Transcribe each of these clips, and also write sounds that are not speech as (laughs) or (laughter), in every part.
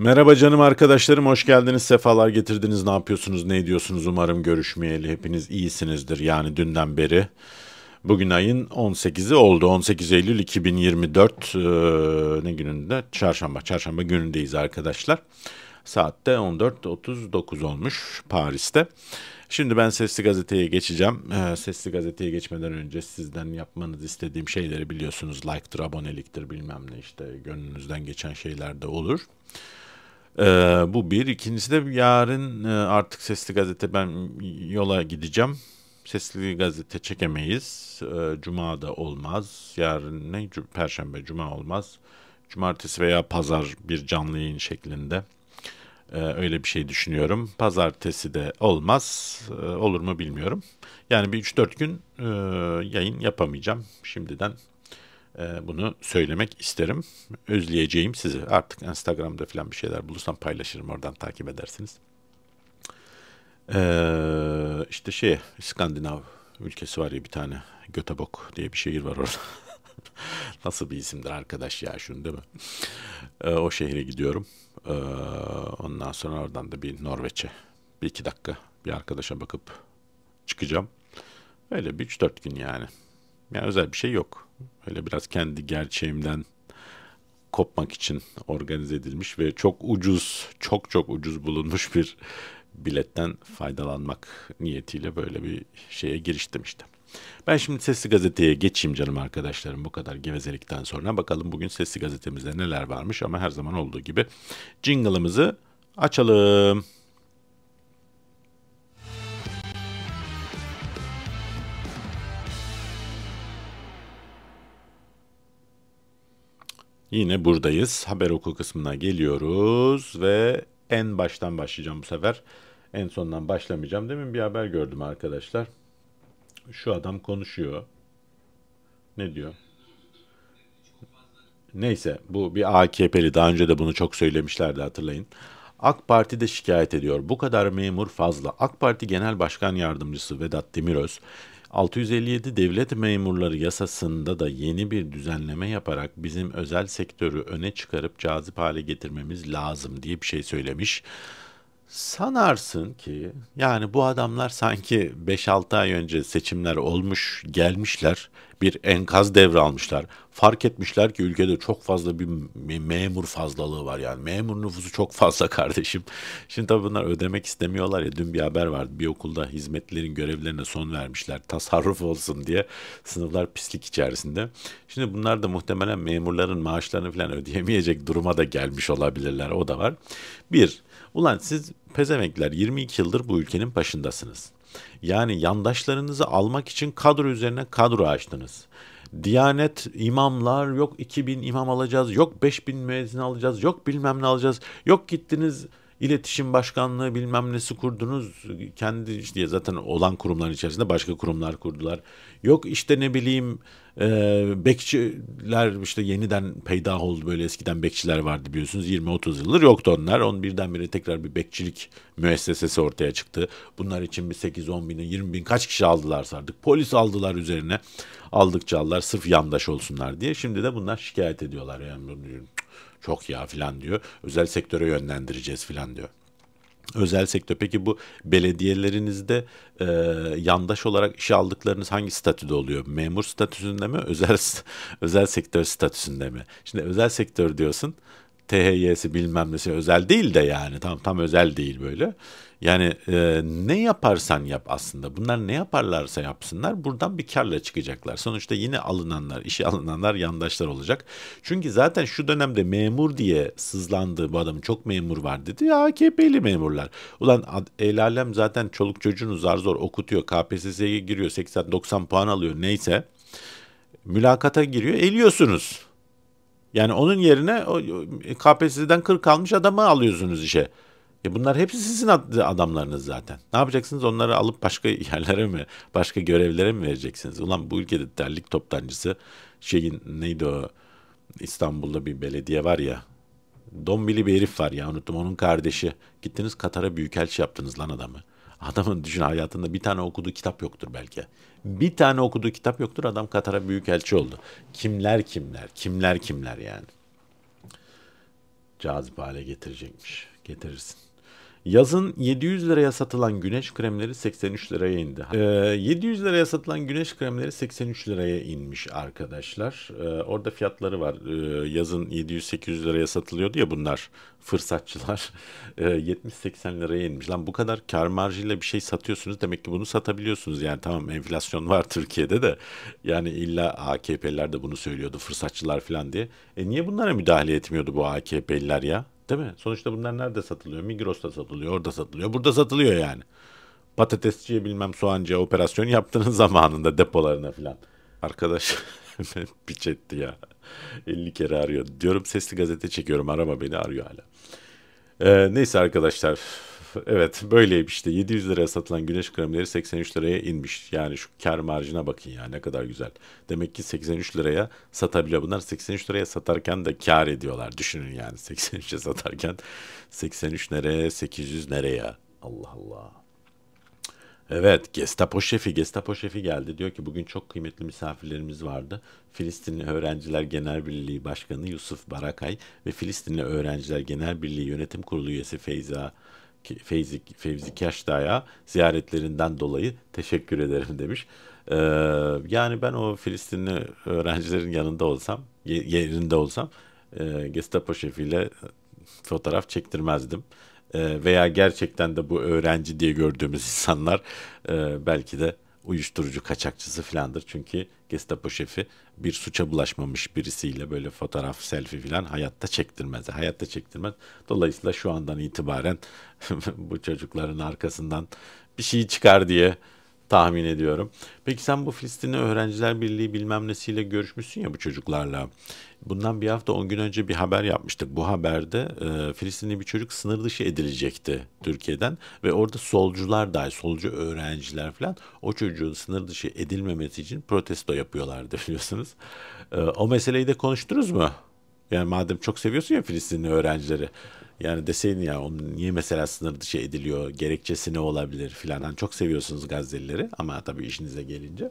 Merhaba canım arkadaşlarım, hoş geldiniz, sefalar getirdiniz. Ne yapıyorsunuz, ne ediyorsunuz? Umarım görüşmeyeli hepiniz iyisinizdir. Yani dünden beri. Bugün ayın 18'i oldu. 18 Eylül 2024 ee, ne gününde? Çarşamba. Çarşamba günündeyiz arkadaşlar. Saatte 14.39 olmuş Paris'te. Şimdi ben Sesli Gazete'ye geçeceğim. Ee, Sesli Gazete'ye geçmeden önce sizden yapmanızı istediğim şeyleri biliyorsunuz. Like'tır, aboneliktir bilmem ne işte gönlünüzden geçen şeyler de olur. Ee, bu bir. İkincisi de yarın e, artık Sesli Gazete ben yola gideceğim. Sesli Gazete çekemeyiz. Ee, Cuma da olmaz. Yarın ne? Perşembe, Cuma olmaz. Cumartesi veya pazar bir canlı yayın şeklinde. Ee, öyle bir şey düşünüyorum. Pazartesi de olmaz. Ee, olur mu bilmiyorum. Yani bir 3-4 gün e, yayın yapamayacağım. Şimdiden bunu söylemek isterim. Özleyeceğim sizi. Artık Instagram'da falan bir şeyler bulursam paylaşırım. Oradan takip edersiniz. Ee, işte şey İskandinav ülkesi var ya bir tane. Göteborg diye bir şehir var orada. (laughs) Nasıl bir isimdir arkadaş ya şunu değil mi? Ee, o şehre gidiyorum. Ee, ondan sonra oradan da bir Norveç'e bir iki dakika bir arkadaşa bakıp çıkacağım. Öyle bir üç dört gün yani. Yani özel bir şey yok. Öyle biraz kendi gerçeğimden kopmak için organize edilmiş ve çok ucuz, çok çok ucuz bulunmuş bir biletten faydalanmak niyetiyle böyle bir şeye giriştim işte. Ben şimdi Sesli Gazete'ye geçeyim canım arkadaşlarım bu kadar gevezelikten sonra. Bakalım bugün Sesli Gazetemizde neler varmış ama her zaman olduğu gibi jingle'ımızı açalım. Yine buradayız. Haber oku kısmına geliyoruz ve en baştan başlayacağım bu sefer. En sondan başlamayacağım. Demin bir haber gördüm arkadaşlar. Şu adam konuşuyor. Ne diyor? Neyse bu bir AKP'li daha önce de bunu çok söylemişlerdi hatırlayın. AK Parti de şikayet ediyor. Bu kadar memur fazla. AK Parti Genel Başkan Yardımcısı Vedat Demiröz 657 devlet memurları yasasında da yeni bir düzenleme yaparak bizim özel sektörü öne çıkarıp cazip hale getirmemiz lazım diye bir şey söylemiş. Sanarsın ki yani bu adamlar sanki 5-6 ay önce seçimler olmuş gelmişler bir enkaz devralmışlar. Fark etmişler ki ülkede çok fazla bir memur fazlalığı var yani memur nüfusu çok fazla (laughs) kardeşim. Şimdi tabii bunlar ödemek istemiyorlar ya dün bir haber vardı bir okulda hizmetlerin görevlerine son vermişler tasarruf olsun diye sınıflar pislik içerisinde. Şimdi bunlar da muhtemelen memurların maaşlarını falan ödeyemeyecek duruma da gelmiş olabilirler o da var. Bir Ulan siz pezemekler 22 yıldır bu ülkenin başındasınız. Yani yandaşlarınızı almak için kadro üzerine kadro açtınız. Diyanet imamlar yok 2000 imam alacağız, yok 5000 müezzin alacağız, yok bilmem ne alacağız. Yok gittiniz iletişim başkanlığı bilmem nesi kurdunuz. Kendi işte zaten olan kurumların içerisinde başka kurumlar kurdular. Yok işte ne bileyim e, bekçiler işte yeniden peydah oldu böyle eskiden bekçiler vardı biliyorsunuz 20-30 yıldır yoktu onlar. Onun birdenbire tekrar bir bekçilik müessesesi ortaya çıktı. Bunlar için bir 8-10 bin 20 bin kaç kişi aldılar sardık. Polis aldılar üzerine aldıkça aldılar sırf yandaş olsunlar diye. Şimdi de bunlar şikayet ediyorlar yani çok ya filan diyor. Özel sektöre yönlendireceğiz filan diyor. Özel sektör. Peki bu belediyelerinizde e, yandaş olarak işe aldıklarınız hangi statüde oluyor? Memur statüsünde mi? Özel (laughs) özel sektör statüsünde mi? Şimdi özel sektör diyorsun. THY'si bilmem nesi özel değil de yani tam tam özel değil böyle. Yani e, ne yaparsan yap aslında bunlar ne yaparlarsa yapsınlar buradan bir karla çıkacaklar. Sonuçta yine alınanlar, işe alınanlar yandaşlar olacak. Çünkü zaten şu dönemde memur diye sızlandı bu adamın çok memur var dedi ya AKP'li memurlar. Ulan el alem zaten çoluk çocuğunu zar zor okutuyor KPSS'ye giriyor 80-90 puan alıyor neyse. Mülakata giriyor eliyorsunuz. Yani onun yerine KPSS'den 40 almış adamı alıyorsunuz işe. E bunlar hepsi sizin adamlarınız zaten. Ne yapacaksınız? Onları alıp başka (laughs) yerlere mi, başka görevlere mi vereceksiniz? Ulan bu ülkede derlik toptancısı şeyin neydi o İstanbul'da bir belediye var ya. Dombili bir herif var ya unuttum onun kardeşi. Gittiniz Katar'a büyükelçi yaptınız lan adamı. Adamın (laughs) düşün hayatında bir tane okuduğu kitap yoktur belki. Bir tane okuduğu kitap yoktur adam Katar'a büyükelçi oldu. Kimler kimler, kimler kimler yani. cazip hale getirecekmiş. Getirirsin. Yazın 700 liraya satılan güneş kremleri 83 liraya indi. Ee, 700 liraya satılan güneş kremleri 83 liraya inmiş arkadaşlar. Ee, orada fiyatları var. Ee, yazın 700-800 liraya satılıyordu ya bunlar fırsatçılar. (laughs) Ee, 70-80 liraya inmiş. Lan bu kadar kar marjıyla bir şey satıyorsunuz demek ki bunu satabiliyorsunuz. Yani tamam enflasyon var Türkiye'de de. Yani illa AKP'liler de bunu söylüyordu fırsatçılar falan diye. E niye bunlara müdahale etmiyordu bu AKP'liler ya? Değil mi? Sonuçta bunlar nerede satılıyor? Migros'ta satılıyor, orada satılıyor, burada satılıyor yani. Patatesçiye bilmem soğancıya operasyon yaptığınız (laughs) zamanında depolarına falan. Arkadaş (laughs) piç etti ya. 50 kere arıyor. Diyorum sesli gazete çekiyorum arama beni arıyor hala. Ee, neyse arkadaşlar evet böyleymiş işte 700 liraya satılan güneş kremleri 83 liraya inmiş. Yani şu kar marjına bakın ya ne kadar güzel. Demek ki 83 liraya satabiliyor. Bunlar 83 liraya satarken de kar ediyorlar. Düşünün yani (laughs) 83'e satarken 83 nereye 800 nereye. Allah Allah. Evet, Gestapo şefi, Gestapo şefi geldi. Diyor ki bugün çok kıymetli misafirlerimiz vardı. Filistinli Öğrenciler Genel Birliği Başkanı Yusuf Barakay ve Filistinli Öğrenciler Genel Birliği Yönetim Kurulu üyesi Feyza Fevzi, Fevzi Kaşdağ'a ziyaretlerinden dolayı teşekkür ederim demiş. Ee, yani ben o Filistinli öğrencilerin yanında olsam, yerinde olsam e, Gestapo şefiyle fotoğraf çektirmezdim. E, veya gerçekten de bu öğrenci diye gördüğümüz insanlar e, belki de uyuşturucu kaçakçısı filandır. Çünkü Gestapo şefi bir suça bulaşmamış birisiyle böyle fotoğraf, selfie filan hayatta çektirmez. Hayatta çektirmez. Dolayısıyla şu andan itibaren (laughs) bu çocukların arkasından bir şey çıkar diye tahmin ediyorum. Peki sen bu Filistinli Öğrenciler Birliği bilmem nesiyle görüşmüşsün ya bu çocuklarla. Bundan bir hafta 10 gün önce bir haber yapmıştık. Bu haberde e, Filistinli bir çocuk sınır dışı edilecekti Türkiye'den ve orada solcular dahi solcu öğrenciler falan o çocuğun sınır dışı edilmemesi için protesto yapıyorlardı (laughs) biliyorsunuz. E, o meseleyi de konuştunuz mu? Yani madem çok seviyorsun ya Filistinli öğrencileri. Yani deseydin ya onun niye mesela sınır dışı ediliyor, gerekçesi ne olabilir filan. Yani çok seviyorsunuz Gazze'lileri ama tabii işinize gelince.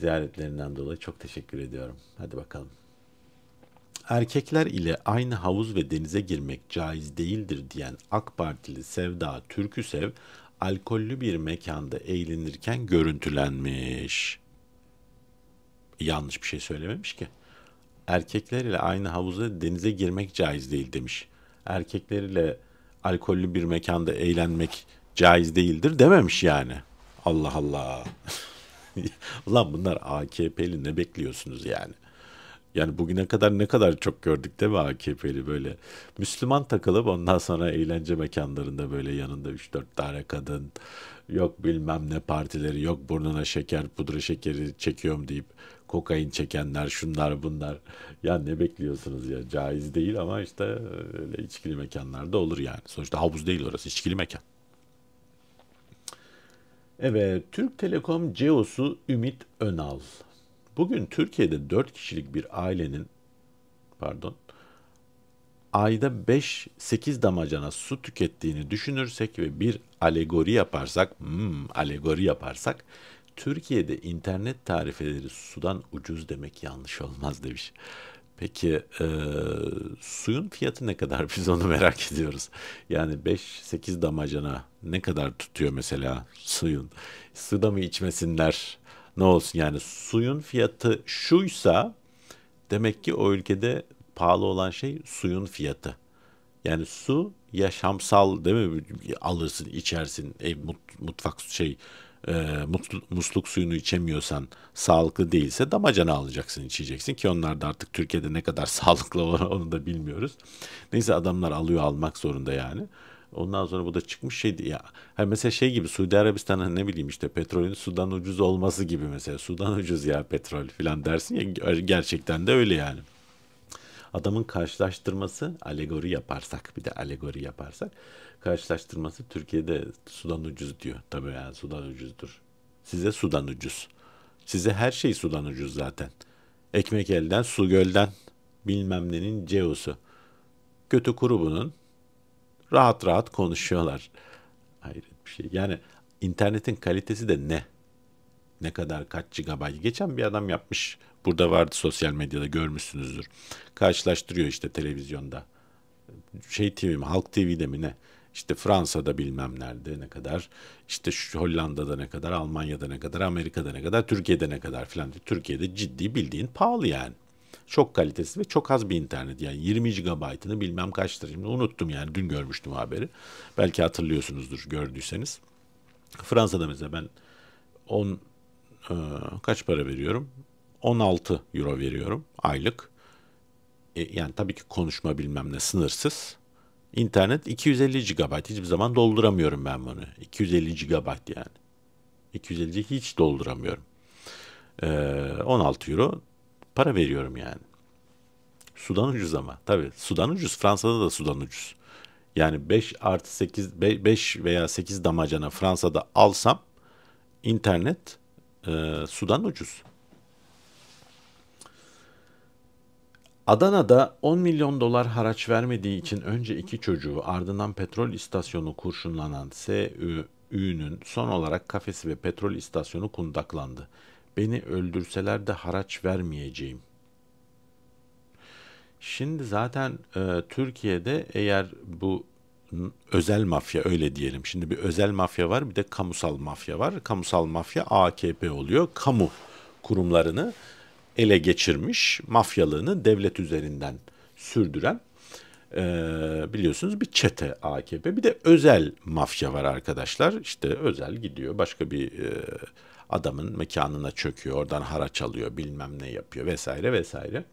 Ziyaretlerinden dolayı çok teşekkür ediyorum. Hadi bakalım. Erkekler ile aynı havuz ve denize girmek caiz değildir diyen AK Partili Sevda Türküsev, alkollü bir mekanda eğlenirken görüntülenmiş. Yanlış bir şey söylememiş ki. Erkekler ile aynı havuza denize girmek caiz değil demiş erkekleriyle alkollü bir mekanda eğlenmek caiz değildir dememiş yani. Allah Allah. (laughs) Ulan bunlar AKP'li ne bekliyorsunuz yani? Yani bugüne kadar ne kadar çok gördük değil mi AKP'li böyle? Müslüman takılıp ondan sonra eğlence mekanlarında böyle yanında 3-4 tane kadın yok bilmem ne partileri yok burnuna şeker pudra şekeri çekiyorum deyip kokain çekenler şunlar bunlar. Ya ne bekliyorsunuz ya? Caiz değil ama işte öyle içkili mekanlarda olur yani. Sonuçta havuz değil orası içkili mekan. Evet Türk Telekom CEO'su Ümit Önal Bugün Türkiye'de 4 kişilik bir ailenin pardon ayda 5-8 damacana su tükettiğini düşünürsek ve bir alegori yaparsak, hmm, alegori yaparsak Türkiye'de internet tarifeleri sudan ucuz demek yanlış olmaz demiş. Peki e, suyun fiyatı ne kadar (laughs) biz onu merak ediyoruz. Yani 5-8 damacana ne kadar tutuyor mesela suyun? Suda mı içmesinler? Ne olsun yani suyun fiyatı şuysa demek ki o ülkede pahalı olan şey suyun fiyatı. Yani su yaşamsal değil mi? Alırsın, içersin, ev mut, mutfak şey e, musluk, suyunu içemiyorsan sağlıklı değilse damacana alacaksın içeceksin ki onlar da artık Türkiye'de ne kadar (laughs) sağlıklı onu da bilmiyoruz. Neyse adamlar alıyor almak zorunda yani. Ondan sonra bu da çıkmış şeydi ya. Ha mesela şey gibi Suudi Arabistan'ın ne bileyim işte petrolün sudan ucuz olması gibi mesela. Sudan ucuz ya petrol falan dersin ya gerçekten de öyle yani. Adamın karşılaştırması alegori yaparsak bir de alegori yaparsak karşılaştırması Türkiye'de sudan ucuz diyor. Tabii yani sudan ucuzdur. Size sudan ucuz. Size her şey sudan ucuz zaten. Ekmek elden, su gölden, bilmem nenin ceosu. Kötü kuru bunun. Rahat rahat konuşuyorlar. Hayret bir şey. Yani internetin kalitesi de ne? Ne kadar kaç gigabayt? Geçen bir adam yapmış. Burada vardı sosyal medyada görmüşsünüzdür. Karşılaştırıyor işte televizyonda Şey TV mi Halk TV'de mi ne? İşte Fransa'da bilmem nerede ne kadar, işte şu Hollanda'da ne kadar, Almanya'da ne kadar, Amerika'da ne kadar, Türkiye'de ne kadar filan. Türkiye'de ciddi bildiğin pahalı yani. Çok kalitesi ve çok az bir internet yani 20 GB'ını bilmem kaçtır. Şimdi unuttum yani dün görmüştüm haberi. Belki hatırlıyorsunuzdur gördüyseniz. Fransa'da mesela ben 10 e, kaç para veriyorum? 16 euro veriyorum aylık. E, yani tabii ki konuşma bilmem ne sınırsız. İnternet 250 GB. Hiçbir zaman dolduramıyorum ben bunu. 250 GB yani. 250 hiç dolduramıyorum. Ee, 16 euro para veriyorum yani. Sudan ucuz ama. Tabii sudan ucuz. Fransa'da da sudan ucuz. Yani 5 artı 8, 5 veya 8 damacana Fransa'da alsam internet e, sudan ucuz. Adana'da 10 milyon dolar haraç vermediği için önce iki çocuğu ardından petrol istasyonu kurşunlanan SÜ'nün son olarak kafesi ve petrol istasyonu kundaklandı. Beni öldürseler de haraç vermeyeceğim. Şimdi zaten e, Türkiye'de eğer bu özel mafya öyle diyelim. Şimdi bir özel mafya var bir de kamusal mafya var. Kamusal mafya AKP oluyor. Kamu kurumlarını ele geçirmiş mafyalığını devlet üzerinden sürdüren e, biliyorsunuz bir çete AKP. Bir de özel mafya var arkadaşlar. İşte özel gidiyor başka bir e, adamın mekanına çöküyor. Oradan haraç alıyor bilmem ne yapıyor vesaire vesaire.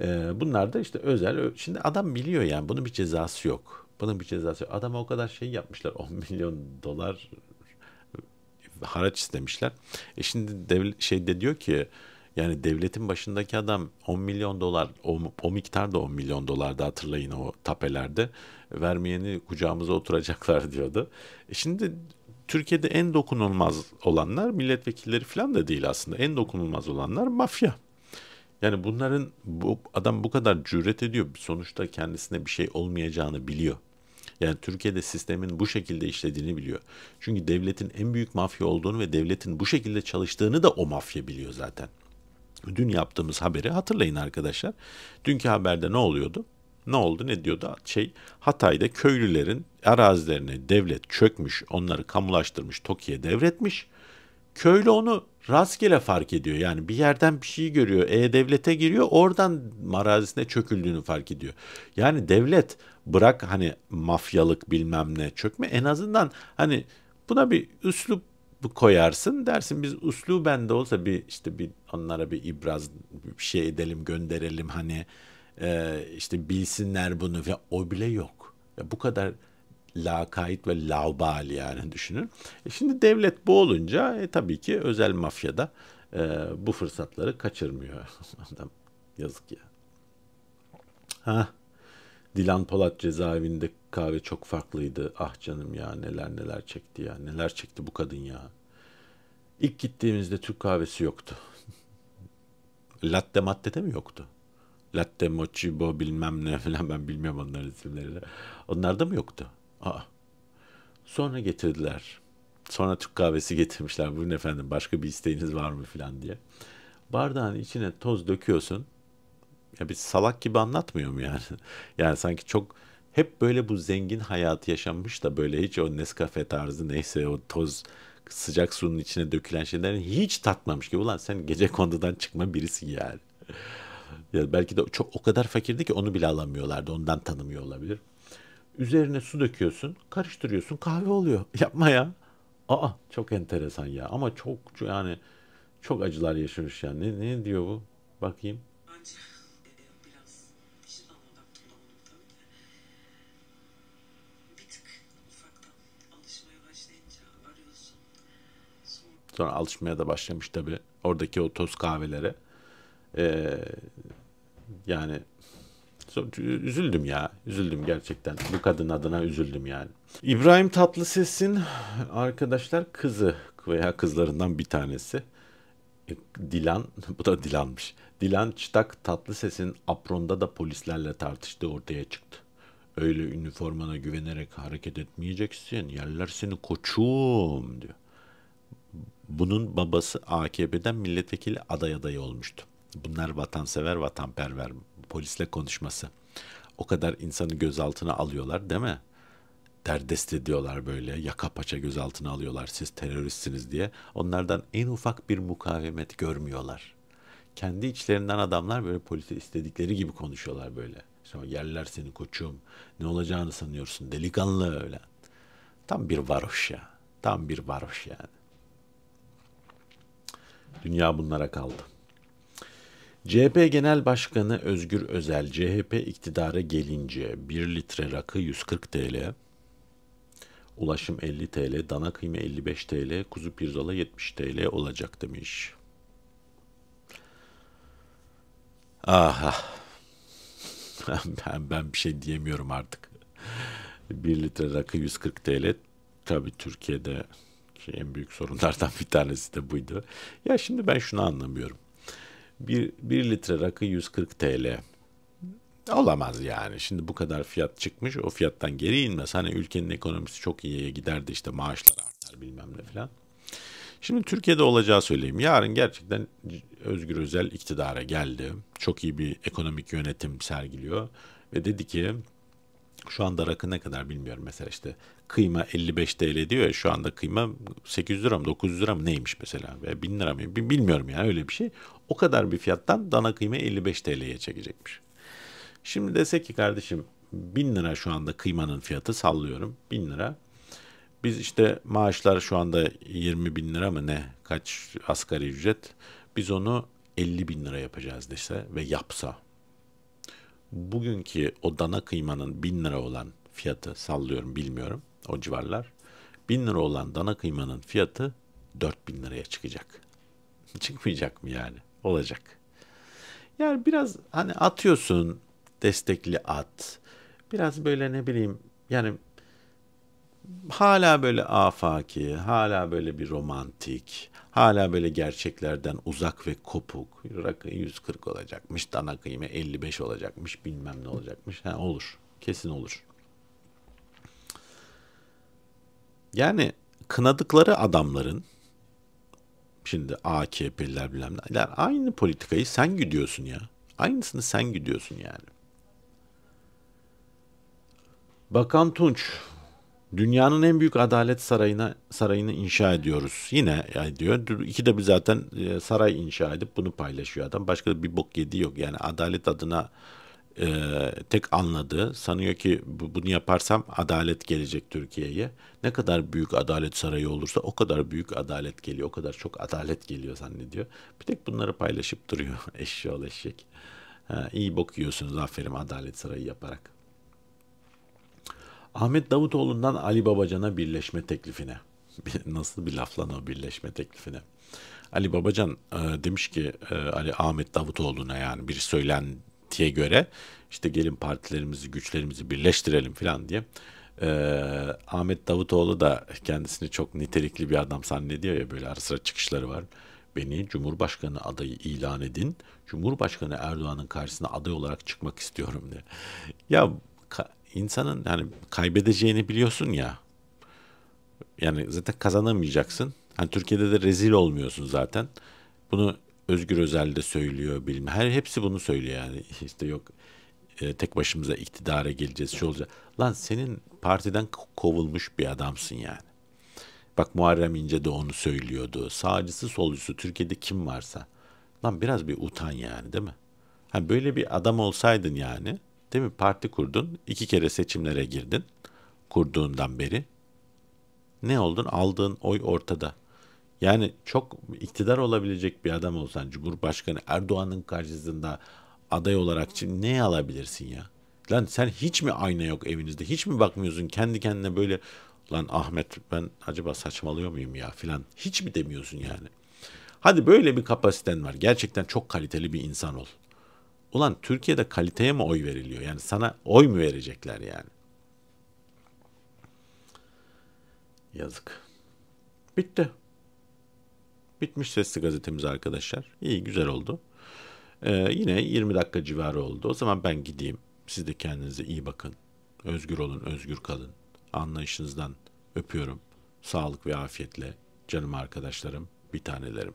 E, bunlar da işte özel. Şimdi adam biliyor yani bunun bir cezası yok. Bunun bir cezası yok. Adama o kadar şey yapmışlar. (laughs) 10 milyon dolar haraç istemişler. E şimdi devlet şeyde diyor ki yani devletin başındaki adam 10 milyon dolar, o, o miktar da 10 milyon dolarda hatırlayın o tapelerde. Vermeyeni kucağımıza oturacaklar (laughs) diyordu. E şimdi Türkiye'de en dokunulmaz olanlar milletvekilleri falan da değil aslında. En dokunulmaz olanlar mafya. Yani bunların bu adam bu kadar cüret ediyor. Sonuçta kendisine bir şey olmayacağını biliyor. Yani Türkiye'de sistemin bu şekilde işlediğini biliyor. Çünkü devletin en büyük mafya olduğunu ve devletin bu şekilde çalıştığını da o mafya biliyor zaten. Dün yaptığımız haberi hatırlayın arkadaşlar. Dünkü haberde ne oluyordu? Ne oldu ne diyordu? Şey Hatay'da köylülerin arazilerine devlet çökmüş, onları kamulaştırmış, TOKİ'ye devretmiş. Köylü onu rastgele fark ediyor. Yani bir yerden bir şey görüyor. E-Devlet'e giriyor. Oradan arazisine çöküldüğünü fark ediyor. Yani devlet bırak hani mafyalık bilmem ne çökme en azından hani buna bir üslup koyarsın dersin biz uslu bende olsa bir işte bir onlara bir ibraz bir şey edelim gönderelim hani e, işte bilsinler bunu ve o bile yok. Ya bu kadar lakayt ve laubal yani düşünün. E şimdi devlet bu olunca e, tabii ki özel mafyada e, bu fırsatları kaçırmıyor. (laughs) Adam yazık ya. Ha. Dilan Polat cezaevinde kahve çok farklıydı. Ah canım ya neler neler çekti ya. Neler çekti bu kadın ya. İlk gittiğimizde Türk kahvesi yoktu. (laughs) Latte madde de mi yoktu? Latte, mochibo bilmem ne falan ben bilmiyorum onların isimlerini. Onlar da mı yoktu? Aa. Sonra getirdiler. Sonra Türk kahvesi getirmişler. Buyurun efendim başka bir isteğiniz var mı falan diye. Bardağın içine toz döküyorsun. Ya bir salak gibi anlatmıyor mu yani? (laughs) Yani sanki çok hep böyle bu zengin hayatı yaşanmış da böyle hiç o Nescafe tarzı neyse o toz sıcak suyun içine dökülen şeylerin hiç tatmamış gibi. Ulan sen gece kondudan çıkma birisi yani. Ya belki de çok o kadar fakirdi ki onu bile alamıyorlardı. Ondan tanımıyor olabilir. Üzerine su döküyorsun, karıştırıyorsun, kahve oluyor. (laughs) Yapma ya. Aa çok enteresan ya. Ama çok yani çok acılar yaşamış yani. Ne, ne diyor bu? Bakayım. Sonra alışmaya da başlamış tabii. Oradaki o toz kahvelere. Ee, yani üzüldüm ya. Üzüldüm gerçekten. Bu kadın adına üzüldüm yani. İbrahim Tatlıses'in arkadaşlar kızı veya kızlarından bir tanesi. E, Dilan, (laughs) bu da Dilan'mış. Dilan Çıtak Tatlıses'in apronda da polislerle tartıştığı ortaya çıktı. Öyle üniformana güvenerek hareket etmeyeceksin. Yerler seni koçum diyor. Bunun babası AKP'den milletvekili aday adayı olmuştu. Bunlar vatansever, vatanperver polisle konuşması. O kadar insanı gözaltına alıyorlar değil mi? Derdest ediyorlar böyle yaka paça gözaltına alıyorlar siz teröristsiniz diye. Onlardan en ufak bir mukavemet görmüyorlar. Kendi içlerinden adamlar böyle polise istedikleri gibi konuşuyorlar böyle. Sonra yerler seni koçum. Ne olacağını sanıyorsun delikanlı öyle. Tam bir varoş ya. Tam bir varoş yani. Dünya bunlara kaldı. CHP Genel Başkanı Özgür Özel, CHP iktidara gelince 1 litre rakı 140 TL, ulaşım 50 TL, dana kıyma 55 TL, kuzu pirzola 70 TL olacak demiş. Aha. (laughs) Ben, ben bir şey diyemiyorum artık. 1 litre rakı 140 TL. Tabii Türkiye'de en büyük sorunlardan bir tanesi de buydu. Ya şimdi ben şunu anlamıyorum. 1, 1 litre rakı 140 TL. Olamaz yani. Şimdi bu kadar fiyat çıkmış o fiyattan geri inmez. Hani ülkenin ekonomisi çok iyiye giderdi işte maaşlar artar bilmem ne falan. Şimdi Türkiye'de olacağı söyleyeyim. Yarın gerçekten Özgür Özel iktidara geldi. Çok iyi bir ekonomik yönetim sergiliyor. Ve dedi ki şu anda rakı ne kadar bilmiyorum. Mesela işte kıyma 55 TL diyor ya şu anda kıyma 800 lira mı 900 lira mı neymiş mesela. Veya 1000 lira mı bilmiyorum yani öyle bir şey. O kadar bir fiyattan dana kıyma 55 TL'ye çekecekmiş. Şimdi desek ki kardeşim 1000 lira şu anda kıymanın fiyatı sallıyorum 1000 lira. Biz işte maaşlar şu anda 20 bin lira mı ne kaç asgari ücret biz onu 50 bin lira yapacağız dese ve yapsa bugünkü o dana kıymanın 1000 lira olan fiyatı sallıyorum bilmiyorum o civarlar 1000 lira olan dana kıymanın fiyatı 4000 liraya çıkacak. (laughs) Çıkmayacak mı yani? Olacak. Yani biraz hani atıyorsun destekli at. Biraz böyle ne bileyim yani hala böyle afaki, hala böyle bir romantik, hala böyle gerçeklerden uzak ve kopuk. Rakı 140 olacakmış, dana kıyma 55 olacakmış, bilmem ne olacakmış. Ha, olur, kesin olur. Yani kınadıkları adamların şimdi AKP'liler bilmem neler aynı politikayı sen gidiyorsun ya. Aynısını sen gidiyorsun yani. Bakan Tunç Dünyanın en büyük adalet sarayına sarayını inşa ediyoruz. Yine yani diyor. İki de bir zaten e, saray inşa edip bunu paylaşıyor adam. Başka bir bok yedi yok. Yani adalet adına e, tek anladığı sanıyor ki bu, bunu yaparsam adalet gelecek Türkiye'ye. Ne kadar büyük adalet sarayı olursa o kadar büyük adalet geliyor. O kadar çok adalet geliyor zannediyor. Bir tek bunları paylaşıp duruyor. (laughs) Eşşoğlu eşek. Ha, iyi bok yiyorsunuz aferin adalet sarayı yaparak. Ahmet Davutoğlu'ndan Ali Babacan'a birleşme teklifine. (laughs) Nasıl bir laf lan o birleşme teklifine. Ali Babacan e, demiş ki e, Ali Ahmet Davutoğlu'na yani bir söylentiye göre işte gelin partilerimizi güçlerimizi birleştirelim falan diye. E, Ahmet Davutoğlu da kendisini çok nitelikli bir adam zannediyor ya böyle ara sıra çıkışları var. Beni Cumhurbaşkanı adayı ilan edin. Cumhurbaşkanı Erdoğan'ın karşısına aday olarak çıkmak istiyorum diye. Ya insanın yani kaybedeceğini biliyorsun ya. Yani zaten kazanamayacaksın. Hani Türkiye'de de rezil olmuyorsun zaten. Bunu Özgür Özel de söylüyor bilmem. Her hepsi bunu söylüyor yani. (laughs) İşte yok e, tek başımıza iktidara geleceğiz şu olacak. Lan senin partiden kovulmuş bir adamsın yani. Bak Muharrem İnce de onu söylüyordu. Sağcısı solcusu Türkiye'de kim varsa. Lan biraz bir utan yani değil mi? Hani böyle bir adam olsaydın yani Değil mi? Parti kurdun. iki kere seçimlere girdin. Kurduğundan beri. Ne oldun? Aldığın oy ortada. Yani çok iktidar olabilecek bir adam olsan Cumhurbaşkanı Erdoğan'ın karşısında aday olarak için ne alabilirsin ya? Lan sen hiç mi ayna yok evinizde? Hiç mi bakmıyorsun kendi kendine böyle lan Ahmet ben acaba saçmalıyor muyum ya filan. Hiç mi demiyorsun yani? Hadi böyle bir kapasiten var. Gerçekten çok kaliteli bir insan ol. Ulan Türkiye'de kaliteye mi oy veriliyor? Yani sana oy mu verecekler yani? Yazık. Bitti. Bitmiş sesli gazetemiz arkadaşlar. İyi güzel oldu. Ee, yine 20 dakika civarı oldu. O zaman ben gideyim. Siz de kendinize iyi bakın. Özgür olun, özgür kalın. Anlayışınızdan öpüyorum. Sağlık ve afiyetle canım arkadaşlarım, bir tanelerim.